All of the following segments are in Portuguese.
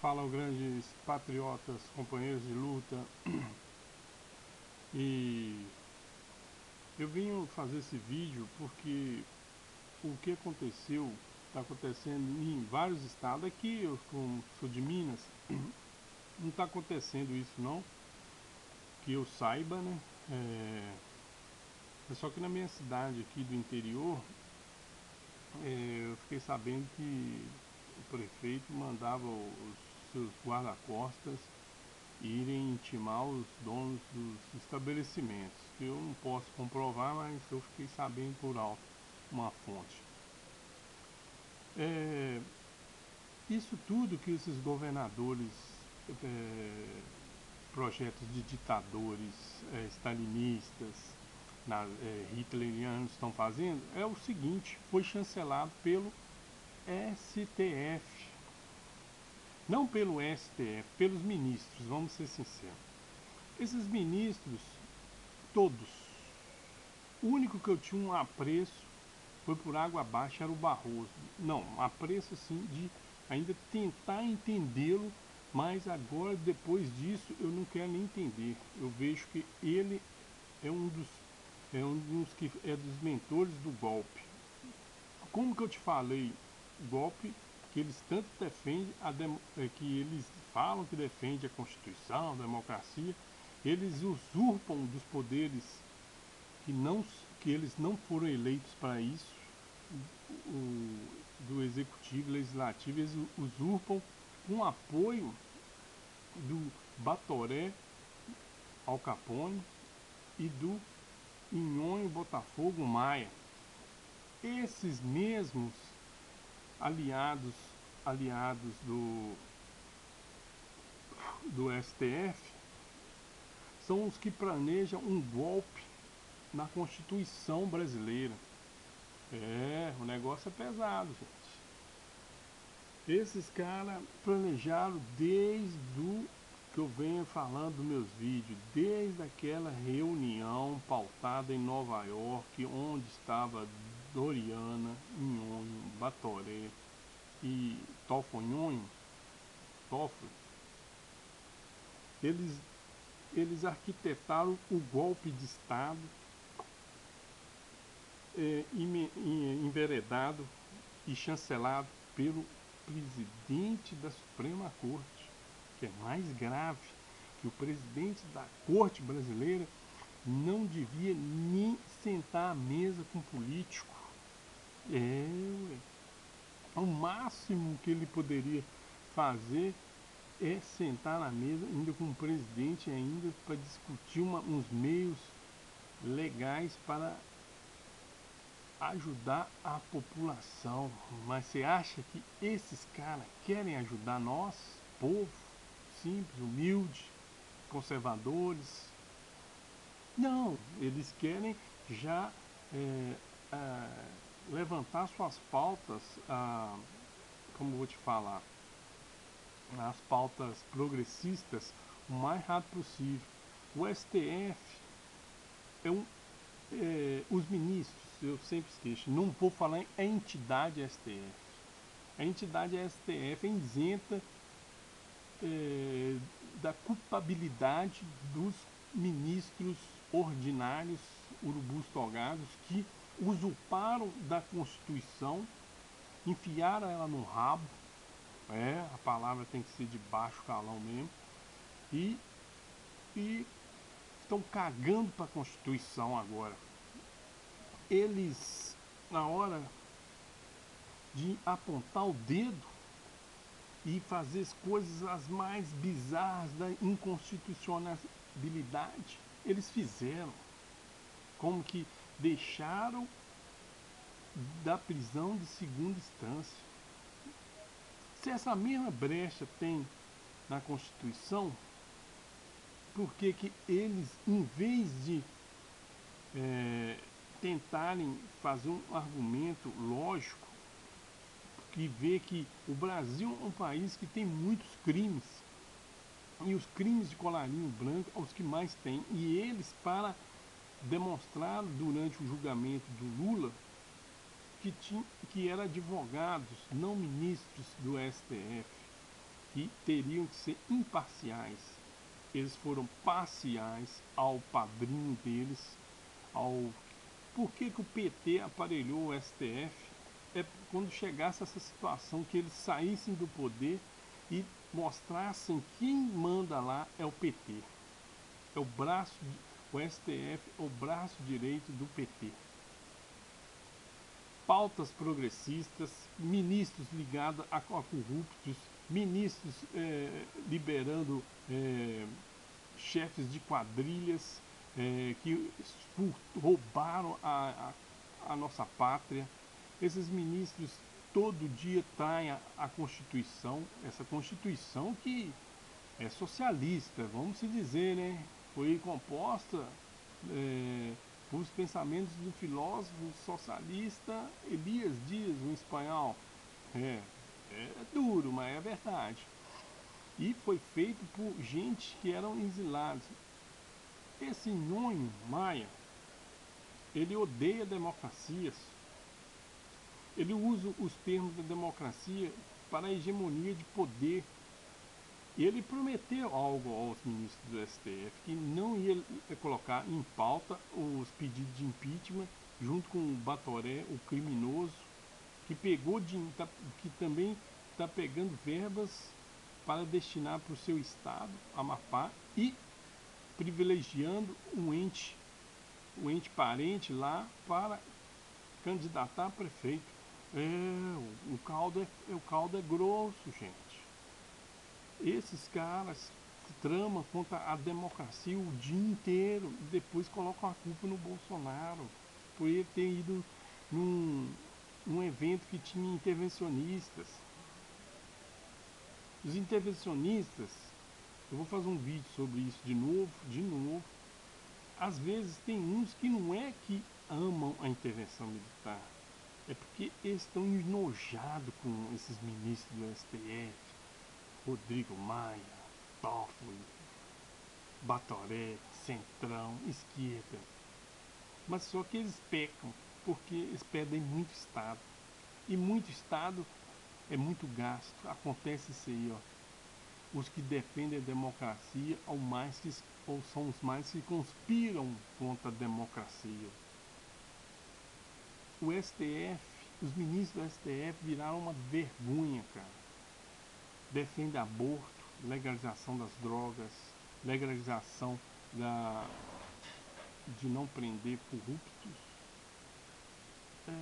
Fala grandes patriotas, companheiros de luta. E eu vim fazer esse vídeo porque o que aconteceu, está acontecendo em vários estados, aqui eu como sou de Minas, não está acontecendo isso não, que eu saiba, né? É, é só que na minha cidade aqui do interior, é, eu fiquei sabendo que o prefeito mandava os seus guarda-costas irem intimar os donos dos estabelecimentos. Eu não posso comprovar, mas eu fiquei sabendo por alto uma fonte. É, isso tudo que esses governadores, é, projetos de ditadores, é, stalinistas, na, é, hitlerianos estão fazendo, é o seguinte, foi chancelado pelo STF, não pelo STF, pelos ministros, vamos ser sinceros. Esses ministros, todos, o único que eu tinha um apreço foi por água abaixo, era o Barroso. Não, apreço assim de ainda tentar entendê-lo, mas agora, depois disso, eu não quero nem entender. Eu vejo que ele é um dos, é um dos que é dos mentores do golpe. Como que eu te falei, golpe que eles tanto defendem, a é, que eles falam que defende a Constituição, a democracia, eles usurpam dos poderes que, não, que eles não foram eleitos para isso, o, do executivo, legislativo, eles usurpam com apoio do Batoré Al Capone e do Inhonho Botafogo Maia. Esses mesmos aliados, aliados do, do STF são os que planejam um golpe na Constituição brasileira. É, o negócio é pesado, gente. Esses caras planejaram desde o que eu venho falando nos meus vídeos, desde aquela reunião pautada em Nova York, onde estava Doriana, Inhonho, Batoré e Tofonhonho, Toffoli, eles, eles arquitetaram o golpe de Estado é, enveredado e chancelado pelo presidente da Suprema Corte, que é mais grave que o presidente da Corte brasileira não devia nem sentar à mesa com político. É, ué. O máximo que ele poderia fazer é sentar na mesa, ainda com o presidente, ainda para discutir uma, uns meios legais para ajudar a população. Mas você acha que esses caras querem ajudar nós, povo simples, humilde, conservadores? Não, eles querem já é, levantar suas pautas, ah, como vou te falar, as pautas progressistas o mais rápido possível. O STF é um. É, os ministros, eu sempre esqueço, não vou falar em entidade STF. A entidade STF é isenta é, da culpabilidade dos ministros ordinários, urubus togados, que usurparam da Constituição, enfiaram ela no rabo, é, a palavra tem que ser de baixo calão mesmo, e, e estão cagando para a Constituição agora. Eles, na hora de apontar o dedo e fazer as coisas as mais bizarras da inconstitucionalidade, eles fizeram. Como que deixaram da prisão de segunda instância. Se essa mesma brecha tem na Constituição, por que, que eles, em vez de é, tentarem fazer um argumento lógico, que vê que o Brasil é um país que tem muitos crimes, e os crimes de colarinho branco são os que mais tem, e eles, para demonstraram durante o julgamento do Lula que, tinha, que eram advogados, não ministros do STF, que teriam que ser imparciais. Eles foram parciais ao padrinho deles, ao por que, que o PT aparelhou o STF? É quando chegasse essa situação que eles saíssem do poder e mostrassem quem manda lá é o PT. É o braço, o STF, o braço direito do PT. Pautas progressistas, ministros ligados a, corruptos, ministros é, liberando é, chefes de quadrilhas é, que roubaram a, a, a, nossa pátria. Esses ministros todo dia traem a, a Constituição, essa Constituição que é socialista, vamos se dizer, né? Foi composta é, por pensamentos do filósofo socialista Elias Dias, um espanhol. É, é duro, mas é verdade. E foi feito por gente que eram exilados. Esse Nhonho Maia, ele odeia democracias. Ele usa os termos da democracia para a hegemonia de poder. Ele prometeu algo aos ministros do STF que não ia colocar em pauta os pedidos de impeachment junto com o Batoré, o criminoso, que pegou de, tá, que também está pegando verbas para destinar para o seu estado, Amapá, e privilegiando um ente, um ente parente lá para candidatar a prefeito. É, o caldo é, o caldo é grosso, gente. Esses caras tramam contra a democracia o dia inteiro e depois colocam a culpa no Bolsonaro por ele ter ido num, num evento que tinha intervencionistas. Os intervencionistas eu vou fazer um vídeo sobre isso de novo, de novo. Às vezes tem uns que não é que amam a intervenção militar, é porque eles estão enojados com esses ministros do STF, Rodrigo Maia, Toffoli, Batoré, Centrão, Esquerda. Mas só que eles pecam, porque eles pedem muito Estado. E muito Estado é muito gasto. Acontece isso aí, ó os que defendem a democracia ou, mais que, ou são os mais que conspiram contra a democracia. O STF, os ministros do STF viraram uma vergonha, cara. Defende aborto, legalização das drogas, legalização da, de não prender corruptos. É,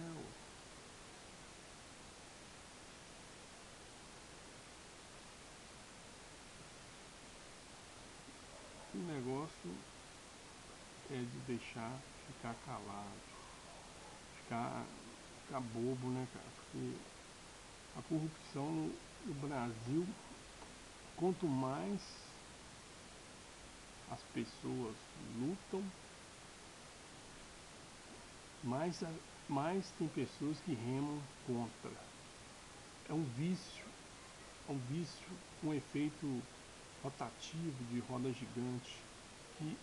o negócio é de deixar ficar calado, ficar, ficar bobo, né, cara? Porque a corrupção no, Brasil, quanto mais as pessoas lutam, mais, mais tem pessoas que remam contra. É um vício, é um vício com efeito rotativo de roda gigante que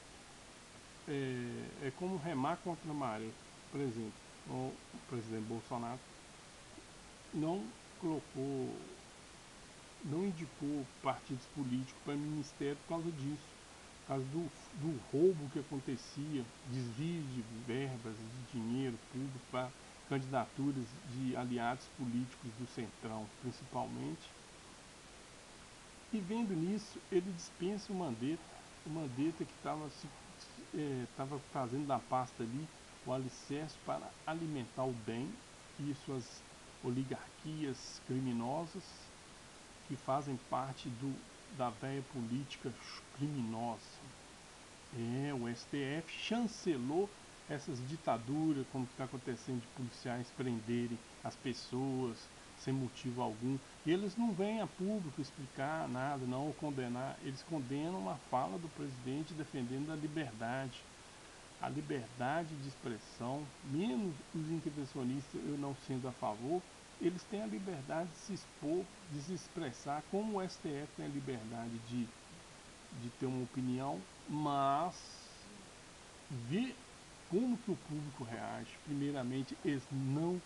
é, é como remar contra a maré. Por exemplo, o presidente Bolsonaro não colocou, não indicou partidos políticos para ministério por causa disso, por causa do, do roubo que acontecia, desvio de verbas, de dinheiro público para candidaturas de aliados políticos do Centrão, principalmente. E vendo nisso, ele dispensa o Mandetta, o Mandetta que estava é, fazendo da pasta ali o alicerce para alimentar o bem e suas oligarquias criminosas que fazem parte do, da velha política criminosa. É, o STF chancelou essas ditaduras, como está acontecendo de policiais prenderem as pessoas, sem motivo algum. E eles não vêm a público explicar nada, não, ou condenar. Eles condenam uma fala do presidente defendendo a liberdade. A liberdade de expressão, menos os intervencionistas, eu não sendo a favor, eles têm a liberdade de se expor, de se expressar, como o STF tem a liberdade de, de ter uma opinião, mas ver como que o público reage. Primeiramente, eles não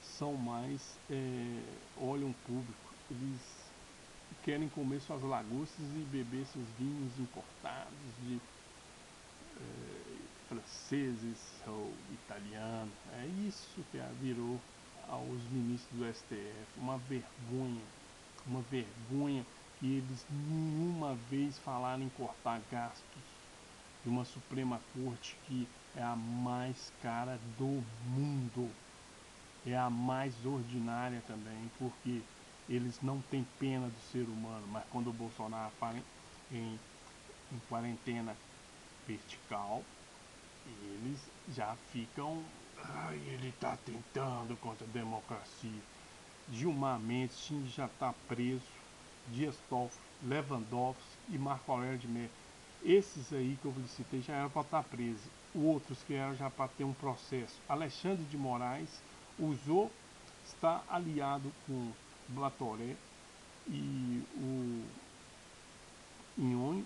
são mais, é, olham público, eles querem comer suas lagostas e beber seus vinhos importados de eh, franceses ou italianos. É isso que virou aos ministros do STF. Uma vergonha, uma vergonha que eles nenhuma vez falaram em cortar gastos de uma Suprema Corte que é a mais cara do mundo. É a mais ordinária também, porque eles não têm pena do ser humano, mas quando o Bolsonaro fala em, em quarentena vertical, eles já ficam. Ai, ele está tentando contra a democracia. Gilmar Mendes já está preso, Dias Toffoli, Lewandowski e Marco Aurélio de Mello. Esses aí que eu citei já eram para estar tá presos. Outros que eram já para ter um processo. Alexandre de Moraes usou, está aliado com Blatoré e o Inhone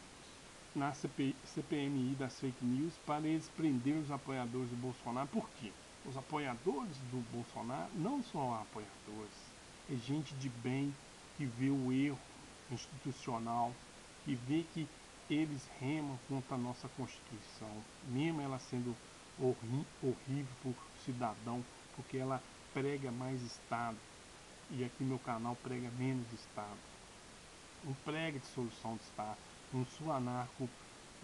na CP, CPMI das fake news para eles prender os apoiadores do Bolsonaro. Por quê? Os apoiadores do Bolsonaro não são apoiadores, é gente de bem que vê o erro institucional, que vê que eles remam contra a nossa Constituição, mesmo ela sendo horrível para o cidadão, porque ela prega mais Estado, e aqui meu canal prega menos Estado. Não prega de solução de Estado, não sou anarco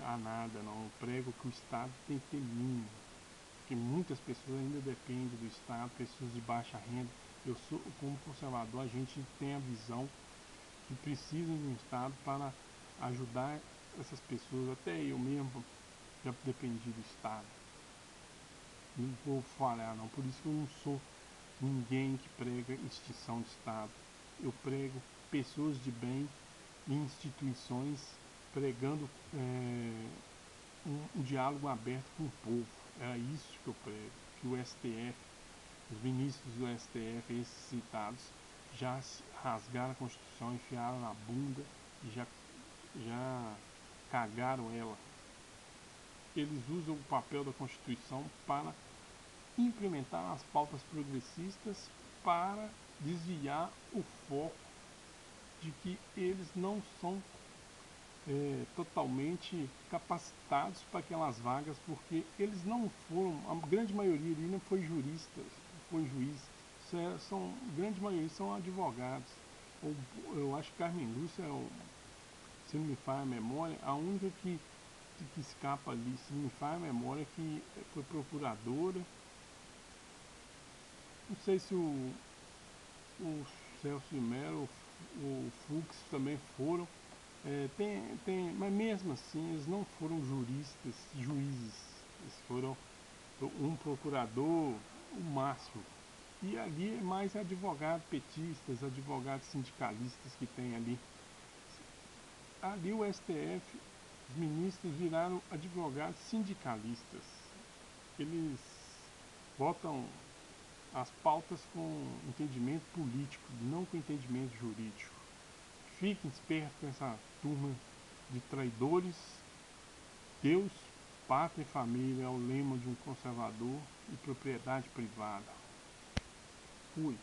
a nada, não. Eu prego que o Estado tem que ter mínimo. Porque muitas pessoas ainda dependem do Estado, pessoas de baixa renda. Eu sou, como conservador, a gente tem a visão que precisam de um Estado para ajudar essas pessoas, até eu mesmo já dependi do Estado. Não vou falar não, por isso que eu não sou ninguém que prega extinção de Estado. Eu prego pessoas de bem e instituições pregando é, um, um, diálogo aberto com o povo. Era isso que eu prego, que o STF, os ministros do STF, esses citados, já rasgaram a Constituição, enfiaram na bunda e já, já cagaram ela. Eles usam o papel da Constituição para implementar as pautas progressistas para desviar o foco de que eles não são é, totalmente capacitados para aquelas vagas, porque eles não foram, a grande maioria ali não foi jurista, foi juiz, é, são, grande maioria são advogados. Ou, eu acho que Carmen Lúcia, é se não me falha a memória, a única que, que escapa ali, se não me falha a memória, que foi procuradora, não sei se o, o Celso de Mello, o Fux também foram. É, tem, tem, mas mesmo assim eles não foram juristas, juízes. Eles foram um procurador, o máximo. E ali é mais advogados petistas, advogados sindicalistas que tem ali. Ali o STF, os ministros viraram advogados sindicalistas. Eles botam as pautas com entendimento político, não com entendimento jurídico. Fiquem espertos com essa turma de traidores. Deus, pátria e família é o lema de um conservador e propriedade privada. Fui.